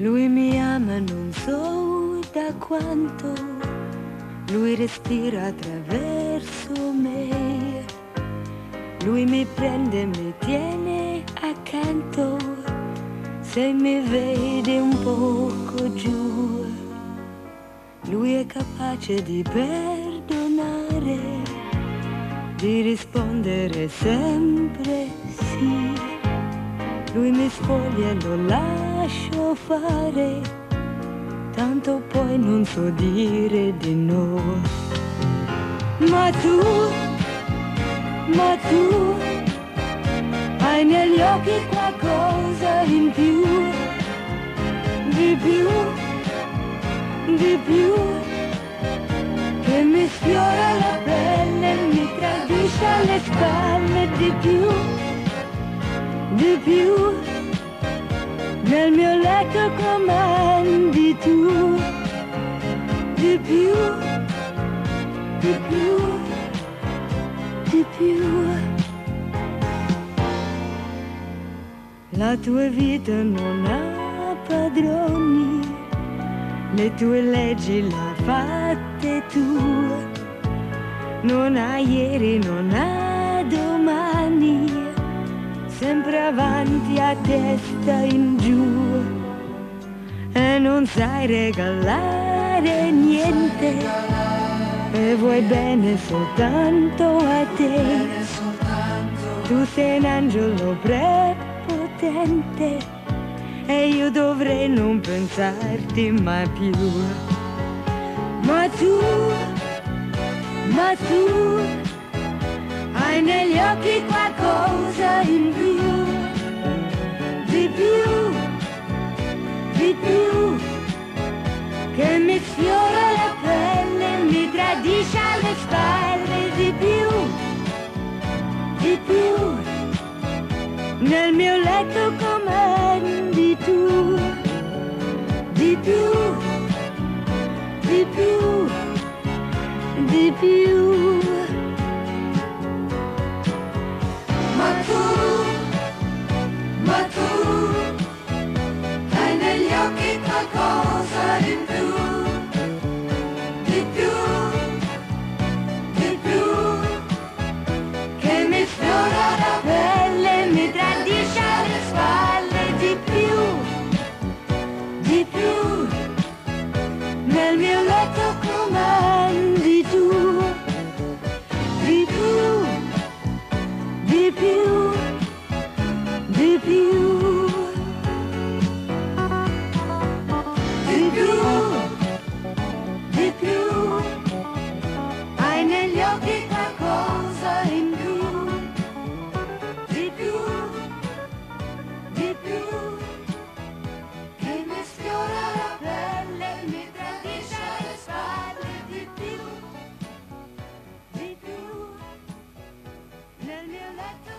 Lui mi ama non so da quanto, lui respira attraverso me. Lui mi prende, mi tiene accanto, se mi vede un poco giù. Lui è capace di perdonare, di rispondere sempre sì. Lui mi sfoglia e lo lascio fare, tanto poi non so dire di no. Ma tu, ma tu, hai negli occhi qualcosa in più, di più, di più, che mi sfiora la pelle, mi tradisce alle spalle, di più di più nel mio letto comandi tu. Di più di più di più. La tua vita non ha padroni le tue leggi la fatte tu. Non ha ieri non ha domani sempre avanti a testa in giù. E non sai regalare niente. E vuoi bene soltanto a te. Tu sei un angelo prepotente. E io dovrei non pensarti mai più. Ma tu ma tu hai negli occhi qualcosa che mi sfiora la pelle, mi tradisce alle spalle, di più, di più, nel mio letto comandi tu, di più, di più, di più. Quelle occhi tra cosa in più let the